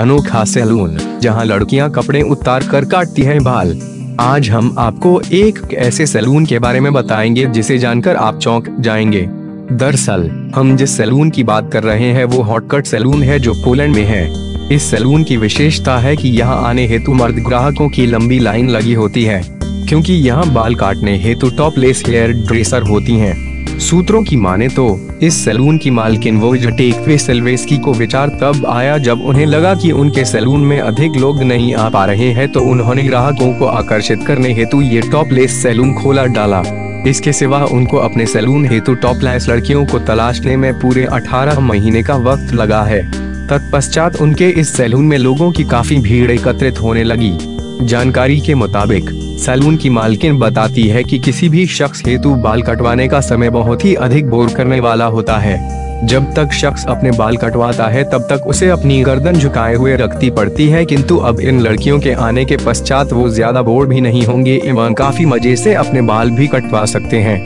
अनोखा सैलून, जहाँ लड़कियाँ कपड़े उतार कर काटती हैं बाल। आज हम आपको एक ऐसे सैलून के बारे में बताएँगे, जिसे जानकर आप चौंक जाएँगे। दरअसल, हम जिस सैलून की बात कर रहे हैं, वो हॉटकट सैलून है जो पोलैंड में है। इस सैलून की विशेषता है कि यहाँ आने हेतु मर्द ग्राहकों की लंबी लाइन लगी होती है, क्योंकि यहाँ बाल काटने हेतु टॉपलेस हेयर ड्रेसर होती हैं। सूत्रों की माने तो इस सैलून की मालकिन वो टेकवे सेल्वेस्की को विचार तब आया जब उन्हें लगा कि उनके सैलून में अधिक लोग नहीं आ पा रहे हैं तो उन्होंने ग्राहकों को आकर्षित करने हेतु ये टॉपलेस सैलून खोला डाला। इसके सिवा उनको अपने सैलून हेतु टॉपलेस लड़कियों को तलाशने में पूरे 18 महीने का वक्त लगा है। तत्पश्चात उनके इस सैलून में लोगों की काफ़ी भीड़ एकत्रित होने लगी। जानकारी के मुताबिक सैलून की मालकिन बताती है कि किसी भी शख्स हेतु बाल कटवाने का समय बहुत ही अधिक बोर करने वाला होता है। जब तक शख्स अपने बाल कटवाता है, तब तक उसे अपनी गर्दन झुकाए हुए रखती पड़ती है, किंतु अब इन लड़कियों के आने के पश्चात वो ज़्यादा बोर भी नहीं होंगे एवं काफ़ी मज़े से अपने बाल भी कटवा सकते हैं।